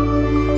Música